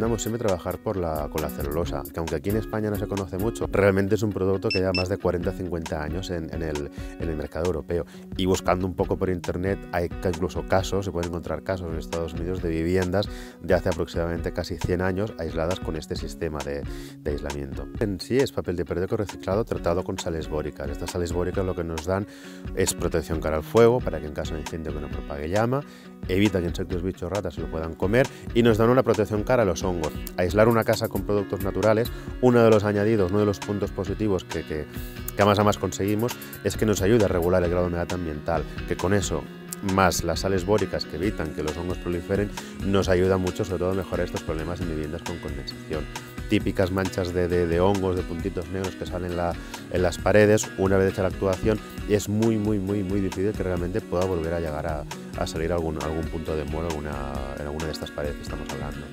recomendamos siempre trabajar por la, con la celulosa, que aunque aquí en España no se conoce mucho, realmente es un producto que lleva más de 40-50 años en, el, en, el, mercado europeo. Y buscando un poco por internet hay incluso casos, se pueden encontrar casos en Estados Unidos de viviendas de hace aproximadamente casi 100 años aisladas con este sistema de, de aislamiento. En sí es papel de periódico reciclado tratado con sales bóricas. Estas sales bóricas lo que nos dan es protección cara al fuego para que en caso de incendio que no propague llama, evita que insectos, bichos, ratas se lo puedan comer y nos dan una protección cara a los Aislar una casa con productos naturales, uno de los añadidos, uno de los puntos positivos que, que, que más a más conseguimos es que nos ayuda a regular el grado de humedad ambiental, que con eso más las sales bóricas que evitan que los hongos proliferen, nos ayuda mucho sobre todo a mejorar estos problemas en viviendas con condensación. Típicas manchas de, hongos, de puntitos negros que salen la, en las paredes, una vez hecha la actuación, es muy, muy, muy, muy difícil que realmente pueda volver a llegar a, salir algún, algún punto de muero en alguna de estas paredes que estamos hablando.